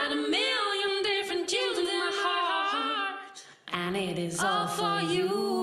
got a million different children in my heart, and it is all for you.